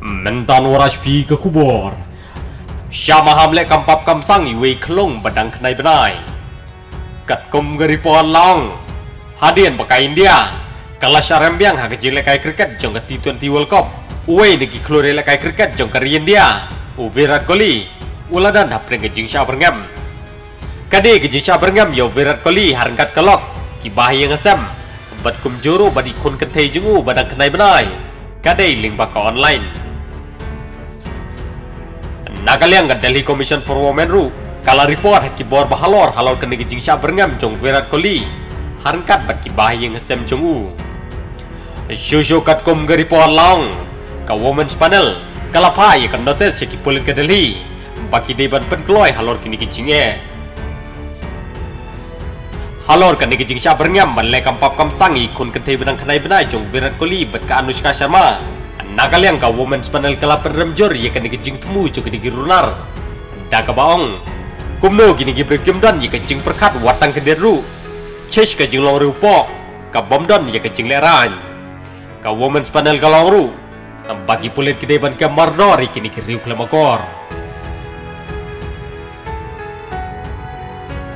Mentan waras pi ke kubur. Syama hamle kampap kamsang iwe kelong badang kenai benai. Kat kum gari pohon long Hadian pakai India. Kala syarembiang ha kecil lekai kriket jong ke T20 World Cup. Uwe lagi keluar lekai kriket jong ke India. U Virat Kohli Uladan hap dengan jing syah berngam Kade ke jing syah berngam yo Virat Kohli harangkat kelok. Kibah yang ngesem. Bat kum juru badi kun kentai jengu badang kenai benai. Kade link baka online Nagaliang ga Delhi Commission for Women ru. Kala report haki bor bahalor halor kene jing sha berngam jong Virat Kohli. Harkat bat ki bah yang sem jong u Shushu kat kum ga report long ka women's panel kala pa ye kan notice ki pulit ke Delhi baki deban pen kloy halor kini ki jinge halor kene jing sha berngam ban le kam pap kam sangi kun kente benang kenai benai jong Virat Kohli bat ka Anushka Sharma Nakaliang ka women's panel kala penremjor ye kene jing temu jo kene runar da ka baong. Kumno gini gi brekim dan ye jing perkat watang ke deru. Chesh ka jing po. Ka bom don ye jing leran ka women's panel ka long ru bagi pulit ke deban ke mardor kini ki riu klemakor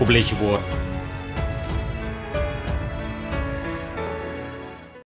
Publish board